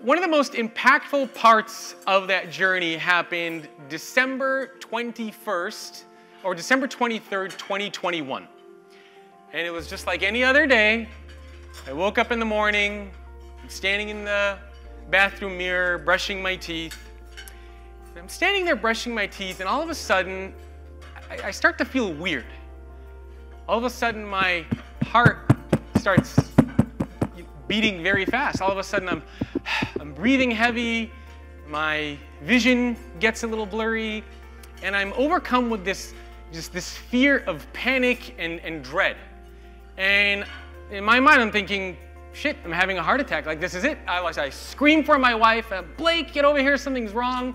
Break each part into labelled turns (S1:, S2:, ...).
S1: one of the most impactful parts of that journey happened December 21st, or December 23rd, 2021. And it was just like any other day. I woke up in the morning, I'm standing in the bathroom mirror, brushing my teeth. And I'm standing there brushing my teeth, and all of a sudden, I, I start to feel weird. All of a sudden, my heart starts beating very fast. All of a sudden, I'm, I'm breathing heavy, my vision gets a little blurry, and I'm overcome with this just this fear of panic and, and dread. And in my mind, I'm thinking, shit, I'm having a heart attack. Like, this is it. I, I scream for my wife, uh, Blake, get over here, something's wrong.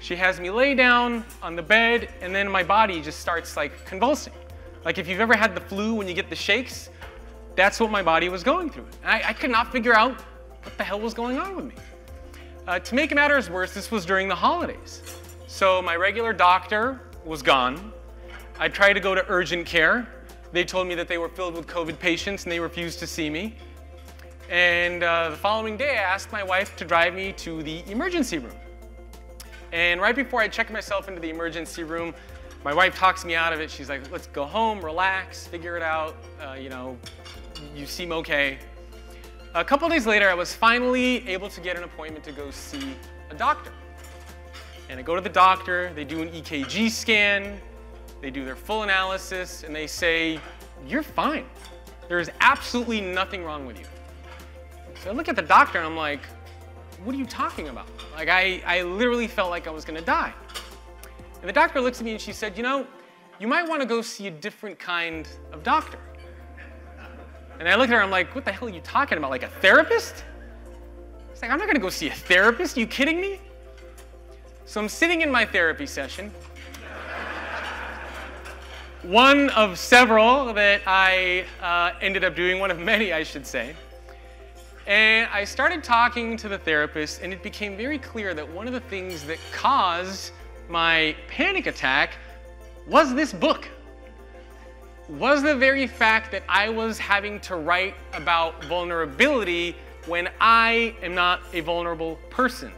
S1: She has me lay down on the bed, and then my body just starts like convulsing. Like if you've ever had the flu when you get the shakes, that's what my body was going through. I, I, could not figure out what the hell was going on with me. Uh, to make matters worse, this was during the holidays. So my regular doctor was gone. I tried to go to urgent care. They told me that they were filled with COVID patients and they refused to see me. And uh, the following day, I asked my wife to drive me to the emergency room. And right before I checked myself into the emergency room, my wife talks me out of it. She's like, let's go home, relax, figure it out. Uh, you know, you seem okay. A couple days later, I was finally able to get an appointment to go see a doctor. And I go to the doctor, they do an EKG scan, they do their full analysis, and they say, You're fine. There is absolutely nothing wrong with you. So I look at the doctor and I'm like, What are you talking about? Like, I, I literally felt like I was gonna die. And the doctor looks at me and she said, You know, you might wanna go see a different kind of doctor. And I look at her, I'm like, what the hell are you talking about? Like a therapist? It's like, I'm not gonna go see a therapist. Are you kidding me? So I'm sitting in my therapy session. one of several that I uh, ended up doing, one of many, I should say. And I started talking to the therapist, and it became very clear that one of the things that caused my panic attack was this book was the very fact that I was having to write about vulnerability when I am not a vulnerable person.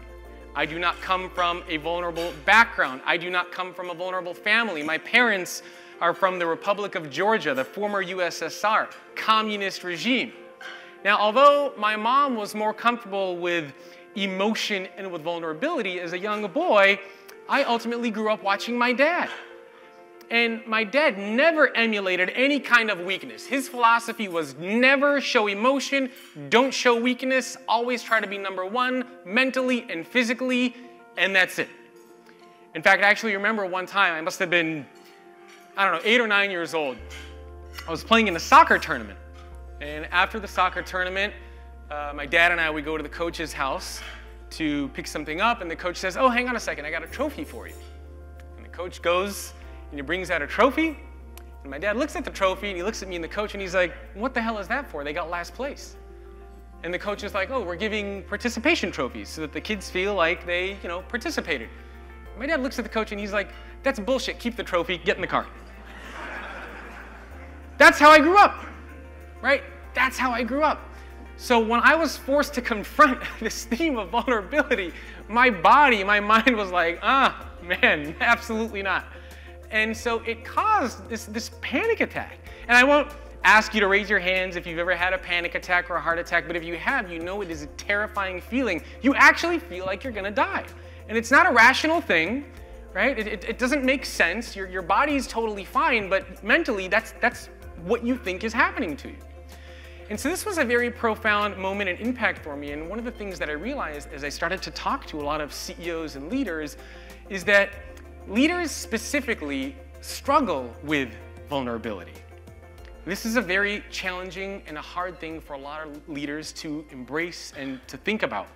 S1: I do not come from a vulnerable background. I do not come from a vulnerable family. My parents are from the Republic of Georgia, the former USSR, communist regime. Now, although my mom was more comfortable with emotion and with vulnerability as a young boy, I ultimately grew up watching my dad. And my dad never emulated any kind of weakness. His philosophy was never show emotion, don't show weakness, always try to be number one mentally and physically, and that's it. In fact, I actually remember one time, I must have been, I don't know, eight or nine years old. I was playing in a soccer tournament. And after the soccer tournament, uh, my dad and I, would go to the coach's house to pick something up, and the coach says, Oh, hang on a second, I got a trophy for you. And the coach goes and he brings out a trophy. And my dad looks at the trophy and he looks at me and the coach and he's like, What the hell is that for? They got last place. And the coach is like, Oh, we're giving participation trophies so that the kids feel like they, you know, participated. My dad looks at the coach and he's like, That's bullshit. Keep the trophy. Get in the car. That's how I grew up, right? That's how I grew up. So when I was forced to confront this theme of vulnerability, my body, my mind was like, ah, man, absolutely not. And so it caused this, this panic attack. And I won't ask you to raise your hands if you've ever had a panic attack or a heart attack, but if you have, you know it is a terrifying feeling. You actually feel like you're gonna die. And it's not a rational thing, right? It, it, it doesn't make sense. Your, your body's totally fine, but mentally, that's, that's what you think is happening to you. And so this was a very profound moment and impact for me. And one of the things that I realized as I started to talk to a lot of CEOs and leaders is that leaders specifically struggle with vulnerability. This is a very challenging and a hard thing for a lot of leaders to embrace and to think about.